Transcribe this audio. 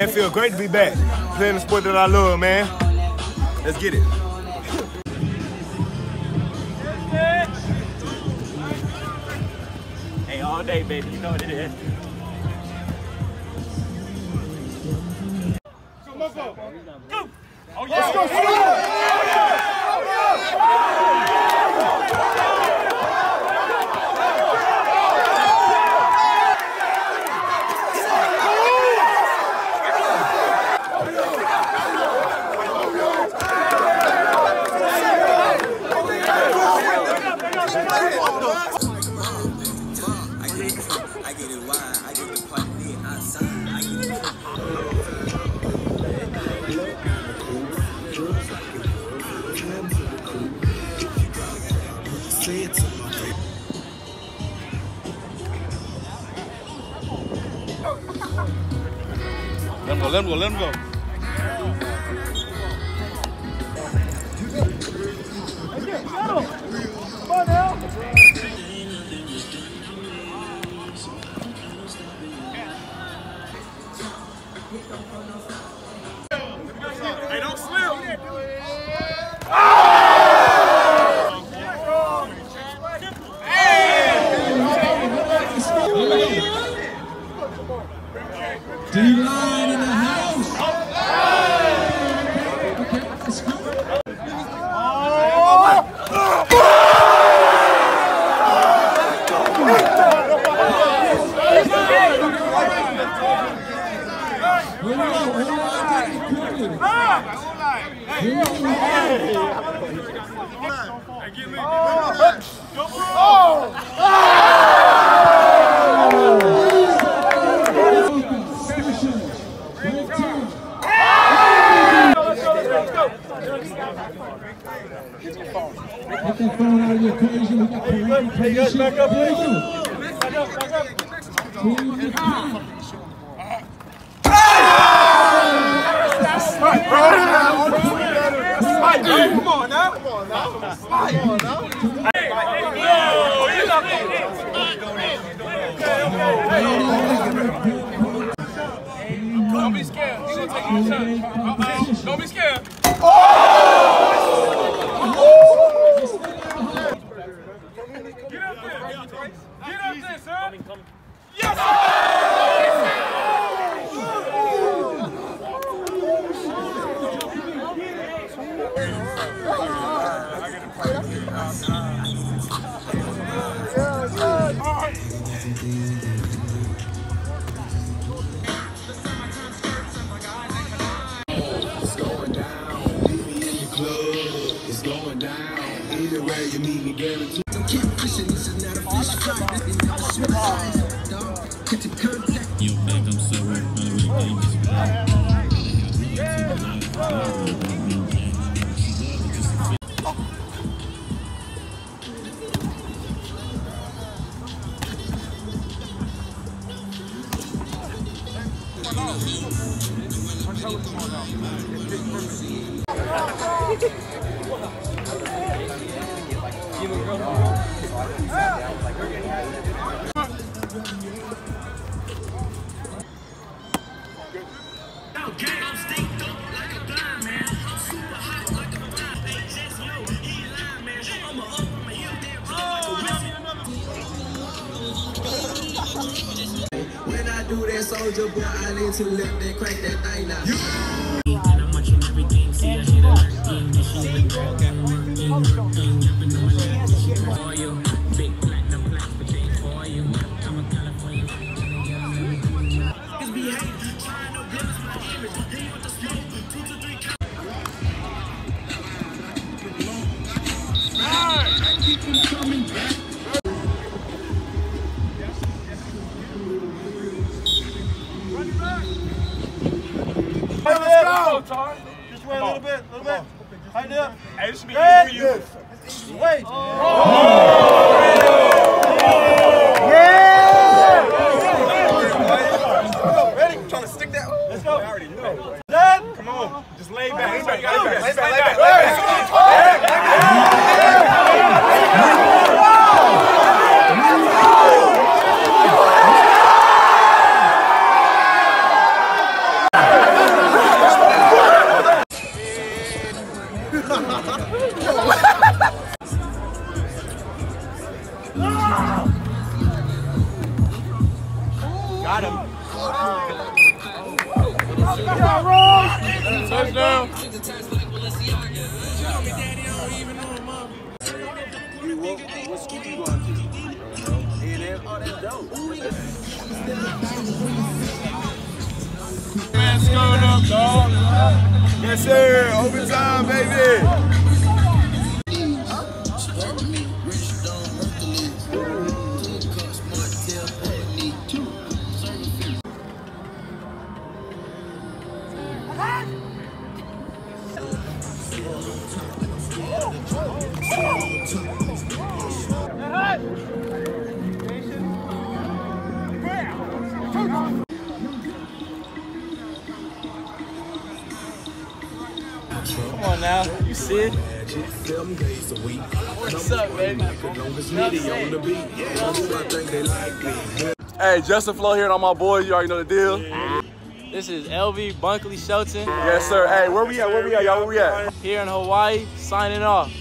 It feels great to be back playing the sport that I love, man. Let's get it. Hey, all day, baby. You know what it is. Go! Oh, yeah. I go, let him go, let him go. Hey, don't slip house. Okay, let's go. Hold on, hold on, take it quickly. Hold on. Special. Red team. Get that phone out of the equation. We got parental permission. Thank you. Team Japan. Come on now. Come on now. Come on. Don't be scared. Don't be scared. Get up there. Up there, sir. It's going down. Either way, you need me guaranteed. Keep fishing. This is not a fish fry. This is not a swim get your contact. You think I'm so really When I do that soldier boy, I need to the that crack that thing now. Let's go. Just wait a little bit, a little bit. Height up. Hey, this should be easy for you. Wait. Ready? Trying to stick that? Let's go. I already know. Come on. Just lay back. Lay back. Lay back. Lay back. Lay back. Got him. Touchdown. What school up, dog. Yes, sir. Overtime, baby. On now. You see it? What's up, baby? Hey, Justin Flowe here and all my boys. You already know the deal. This is LV Bunkley Shelton Yes, sir. Hey, where we at? Where we at, y'all? Where we at? here in Hawaii signing off.